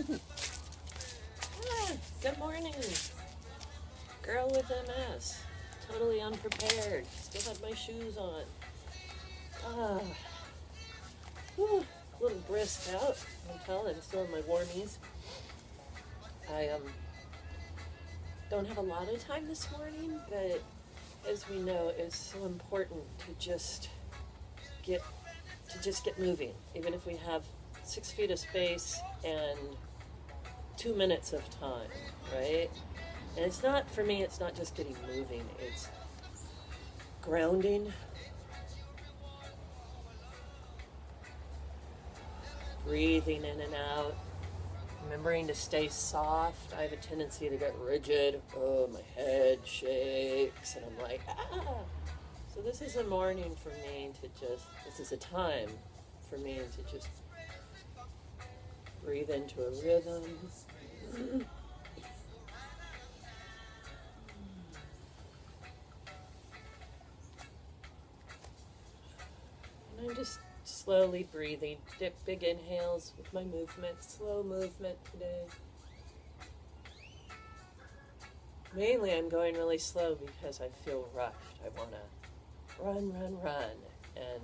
good morning. Girl with MS. Totally unprepared. Still had my shoes on. Ah. Whew, a little brisk out. I can tell I'm still in my warmies. I um don't have a lot of time this morning, but as we know, it's so important to just get to just get moving, even if we have six feet of space and two minutes of time, right? And it's not for me. It's not just getting moving. It's grounding, breathing in and out, remembering to stay soft. I have a tendency to get rigid. Oh, my head shakes, and I'm like, ah. So this is a morning for me to just, this is a time for me to just breathe into a rhythm. And I'm just slowly breathing. Dip big inhales with my movement, slow movement today. Mainly, I'm going really slow because I feel rushed. I want to run, run, run. And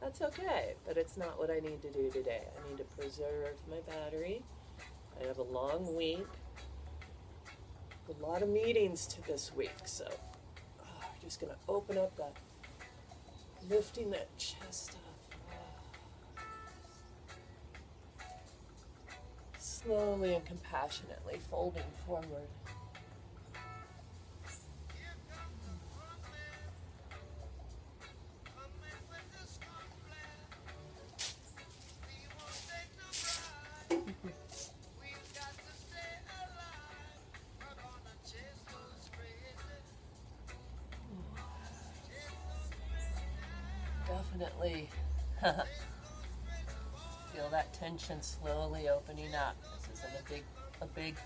that's okay, but it's not what I need to do today. I need to preserve my battery. I have a long week, a lot of meetings to this week, so oh, I'm just going to open up that lifting that chest up. Slowly and compassionately folding forward. Definitely feel that tension slowly opening up. This isn't a big a big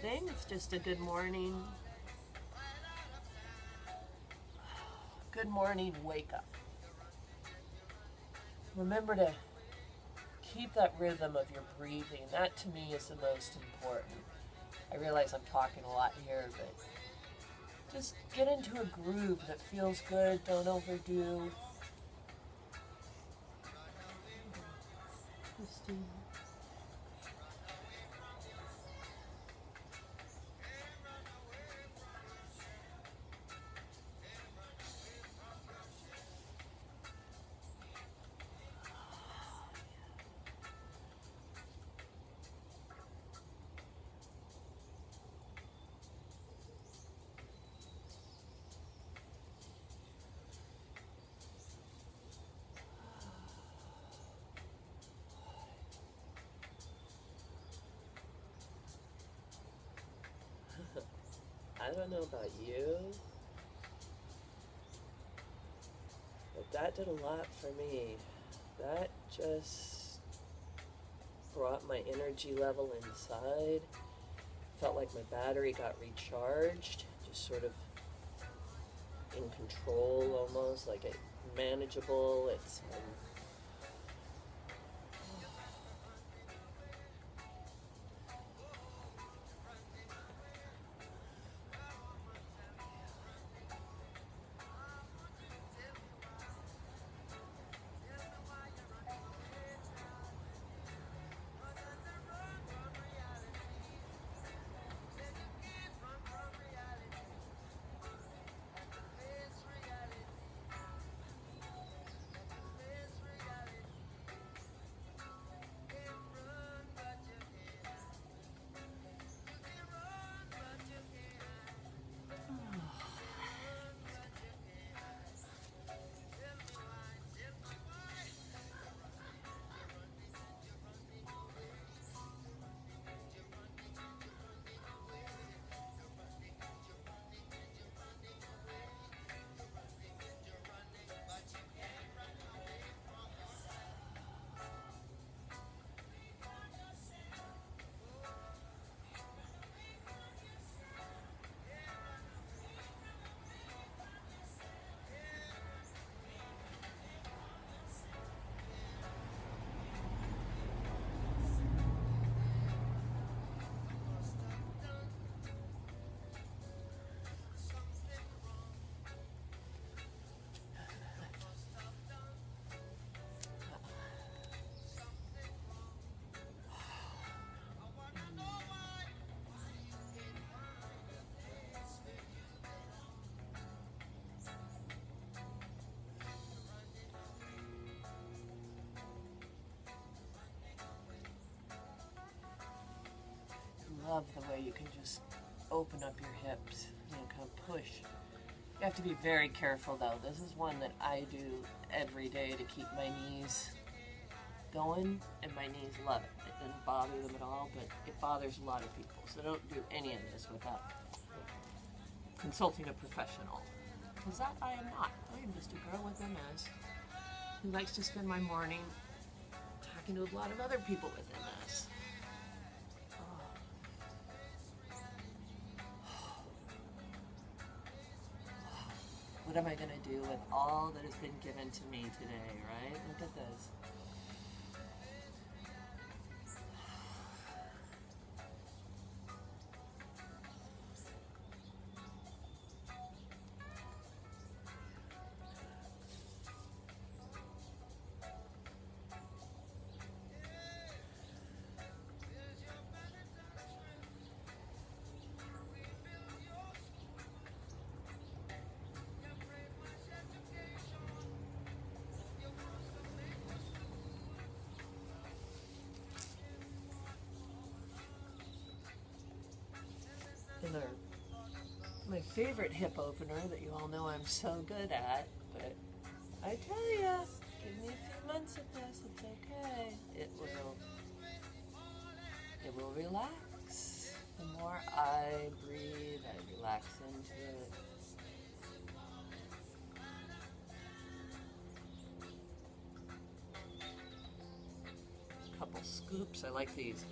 thing, it's just a good morning. Good morning, wake up. Remember to keep that rhythm of your breathing. That to me is the most important. I realize I'm talking a lot here, but just get into a groove that feels good, don't overdo. Christine. I don't know about you, but that did a lot for me. That just brought my energy level inside. Felt like my battery got recharged, just sort of in control almost, like it manageable. It's love the way you can just open up your hips, and kind of push. You have to be very careful though. This is one that I do every day to keep my knees going, and my knees love it. It doesn't bother them at all, but it bothers a lot of people. So don't do any of this without consulting a professional. Because that I am not. I am just a girl with MS who likes to spend my morning talking to a lot of other people with MS. What am I going to do with all that has been given to me today, right? Look at this. My favorite hip opener that you all know I'm so good at, but I tell you, give me a few months of this, it's okay. It will, it will relax. The more I breathe, I relax into it. A couple scoops, I like these.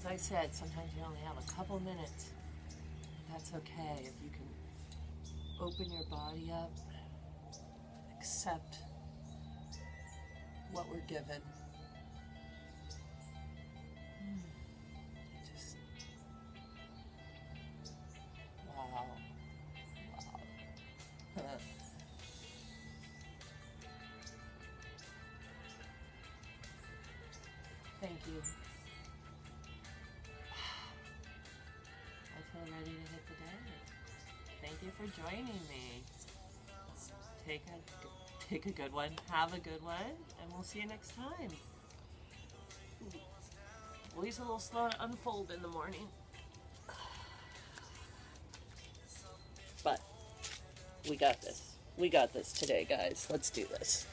As I said, sometimes you only have a couple minutes. That's okay if you can open your body up, accept what we're given. Just wow, wow. Thank you. For joining me. Take a take a good one. Have a good one, and we'll see you next time. Always a little slow to unfold in the morning. But we got this. We got this today, guys. Let's do this.